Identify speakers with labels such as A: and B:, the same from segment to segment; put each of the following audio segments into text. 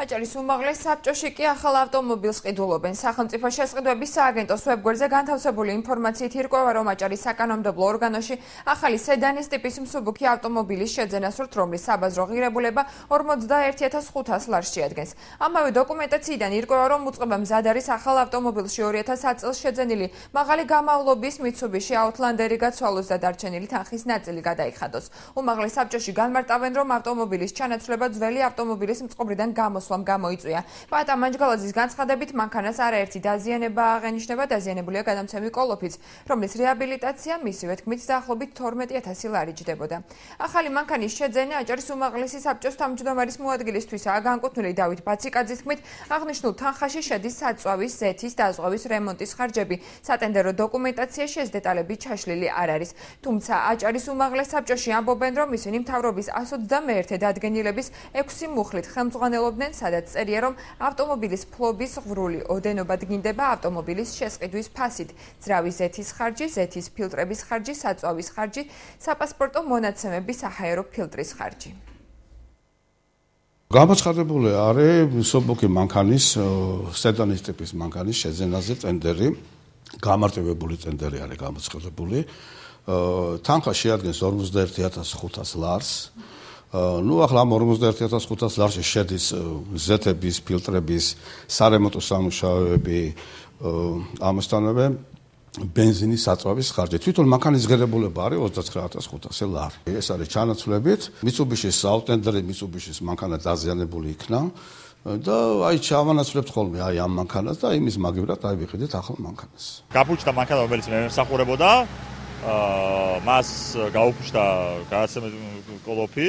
A: აჭარის უმაღლეს საბჭოში კი ახალ ავტომობილს ყიდულობენ. სახელმწიფო შესყიდვების სააგენტოს ვებგვერდზე განთავსებული ინფორმაციით ირკვევა, რომ აჭარის საკანონმდებლო ორგანოში ახალი სედანის ტიპის მსუბუქი ავტომობილის შეძენა სურთ, რომლის საბაზრო ღირებულება 41500 ლარს შეადგენს. ამავე დოკუმენტაციიდან ირკვევა, რომ უწყება მზად არის ახალ ავტომობილში 2000 წელს შეძენილი მაღალი გამავლობის Mitsubishi Outlander-ი გაცვალოს და დარჩენილი თანხის ნაწილი გადაიხადოს. უმაღლეს საბჭოში განმარტავენ, რომ ავტომობილის ჩანაცვლება ძველი ავტომობილის მწყობრიდან გამოს მოსვლამ გამოიწვია. პატა მანჯგალაძის განცხადებით, მანქანას არაერთი დაზიანება აღენიშნება, დაზიანებულია გადამცემი კოლოფიც, რომლის რეაბილიტაცია მისივე თქმით დაახლოებით 12000 ლარი ჯდებოდა. ახალი მანქანის შეძენა აჭარის უმაღლესი საბჭოს თავმჯდომარის მოადგილისთვისაა განკუთვნილი დავით ბაციკაძის თქმით, აღნიშნულ თანხაში შედის საწვავის, ზეთის, დაზღვევის, რემონტის ხარჯები. სატენდერო დოკუმენტაციაში ეს დეტალები ჩაშლილი არ არის. თუმცა აჭარის უმაღლეს საბჭოში ამბობენ, რომ ისინი მთავრობის 121 დადგენილების 6 მუხლით ხელმძღვანელობდნენ სადაც წერია რომ ავტომობილის ფლობის ღრული ოდენობა დგინდება ავტომობილის შესყიდვის ფასით. ძრავის ზეთის ხარჯი ზეთის ფილტრების ხარჯი საწვავის ხარჯი საპასპორტო მონაცემების აჰაერო ფილტრის ხარჯი.
B: გამოცხადებული არის სობოკი მანქანის სედანის ტიპის მანქანის შეძენაზე ტენდერი გამარტივებული ტენდერი არის გამოცხადებული. თანხა შეადგენს 41500 ლარს ну ახლა 41500 ლარში შედის ზეთების, ფილტრების, სარემონტო სამუშაოები, ამასთანავე бенზინის საწვავის ხარჯი. თვითონ მანქანის ღირებულება არის 29500 ლარი. ეს არის ჩანაცვლებით. მიცუბიშის აუტენდერი მიცუბიშის მანქანა დაზიანებული იქნა და აი ჩავანაცვლებთ ხოლმე აი ამ მანქანას და იმის მაგივრად აი ვიყიდით ახალ მანქანას.
C: გაფუჭდა მანქანა რომელიც მე მსახურებოდა. აა მას გაუფუშდა გადაცემის კოლოფი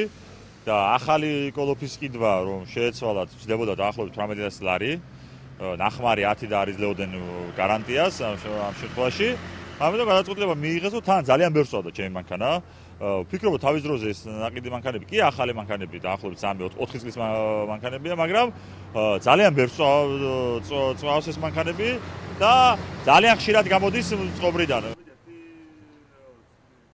C: და ახალი კოლოფის კიდვა რომ შეეცვალათ ჯდებოდა დაახლოებით 18000 ლარი. ნახმარი 10 და არის ლეოდენ გარანტიას ამ შემთხვევაში. ამიტომ გადაწყვეტილება მიიღეს რომ თან ძალიან ბევრს ვადა ჩემი მანქანა. ფიქრობ თავის დროზე ეს ნაკიდი მანქანები კი ახალი მანქანები დაახლოებით 3-4 წლის მანქანებია მაგრამ ძალიან ბევრს წვავს ეს მანქანები და ძალიან ხშირად გამოდის წყობრიდან